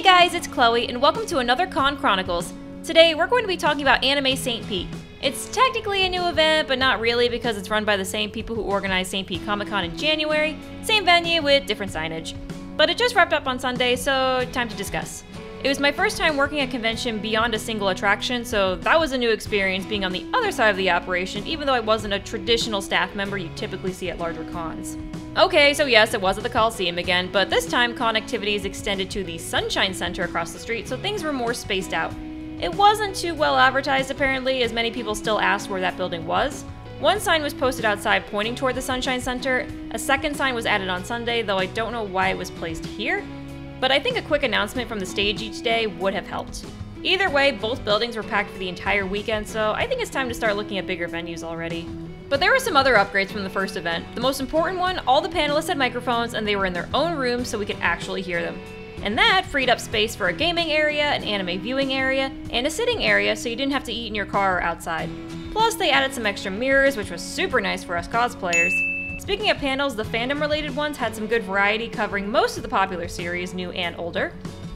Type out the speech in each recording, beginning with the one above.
Hey guys, it's Chloe, and welcome to another Con Chronicles. Today, we're going to be talking about Anime St. Pete. It's technically a new event, but not really because it's run by the same people who organized St. Pete Comic Con in January, same venue with different signage. But it just wrapped up on Sunday, so time to discuss. It was my first time working a convention beyond a single attraction, so that was a new experience being on the other side of the operation, even though I wasn't a traditional staff member you typically see at larger cons. Okay, so yes, it was at the Coliseum again, but this time connectivity is extended to the Sunshine Center across the street, so things were more spaced out. It wasn't too well advertised apparently, as many people still asked where that building was. One sign was posted outside pointing toward the Sunshine Center, a second sign was added on Sunday, though I don't know why it was placed here. But I think a quick announcement from the stage each day would have helped. Either way, both buildings were packed for the entire weekend, so I think it's time to start looking at bigger venues already. But there were some other upgrades from the first event. The most important one, all the panelists had microphones and they were in their own rooms so we could actually hear them. And that freed up space for a gaming area, an anime viewing area, and a sitting area so you didn't have to eat in your car or outside. Plus, they added some extra mirrors, which was super nice for us cosplayers. Speaking of panels, the fandom related ones had some good variety covering most of the popular series, new and older.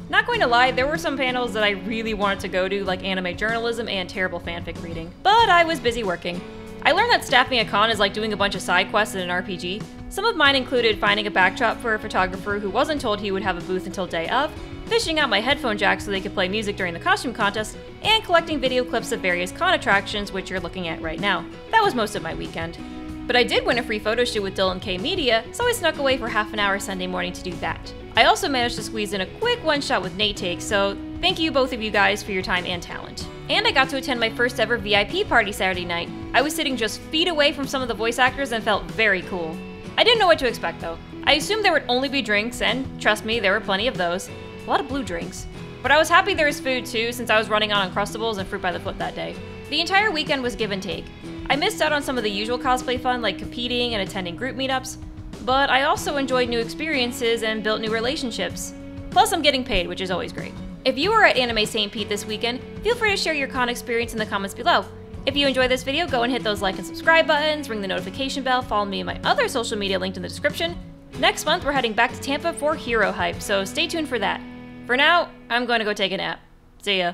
Not going to lie, there were some panels that I really wanted to go to, like anime journalism and terrible fanfic reading, but I was busy working. I learned that staffing a con is like doing a bunch of side quests in an RPG. Some of mine included finding a backdrop for a photographer who wasn't told he would have a booth until day of, fishing out my headphone jack so they could play music during the costume contest, and collecting video clips of various con attractions, which you're looking at right now. That was most of my weekend. But I did win a free photo shoot with Dylan K Media, so I snuck away for half an hour Sunday morning to do that. I also managed to squeeze in a quick one shot with Nate Takes, so thank you both of you guys for your time and talent. And I got to attend my first ever VIP party Saturday night. I was sitting just feet away from some of the voice actors and felt very cool. I didn't know what to expect though. I assumed there would only be drinks, and trust me, there were plenty of those. A lot of blue drinks. But I was happy there was food too, since I was running on Uncrustables and Fruit by the Foot that day. The entire weekend was give and take. I missed out on some of the usual cosplay fun like competing and attending group meetups, but I also enjoyed new experiences and built new relationships. Plus, I'm getting paid, which is always great. If you were at Anime St. Pete this weekend, feel free to share your con experience in the comments below. If you enjoyed this video, go and hit those like and subscribe buttons, ring the notification bell, follow me in my other social media linked in the description. Next month, we're heading back to Tampa for Hero Hype, so stay tuned for that. For now, I'm going to go take a nap. See ya.